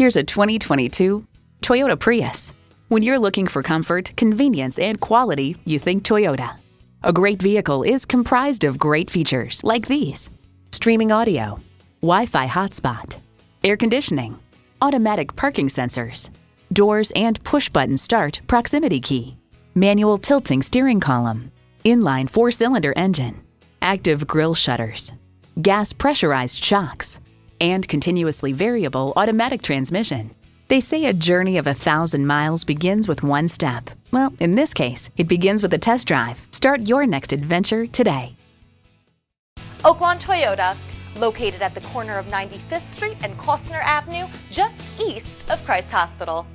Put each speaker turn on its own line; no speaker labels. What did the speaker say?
Here's a 2022 Toyota Prius. When you're looking for comfort, convenience, and quality, you think Toyota. A great vehicle is comprised of great features like these streaming audio, Wi Fi hotspot, air conditioning, automatic parking sensors, doors and push button start proximity key, manual tilting steering column, inline four cylinder engine, active grille shutters, gas pressurized shocks, and continuously variable automatic transmission. They say a journey of a thousand miles begins with one step. Well, in this case, it begins with a test drive. Start your next adventure today.
Oaklawn Toyota, located at the corner of 95th Street and Kostner Avenue, just east of Christ Hospital.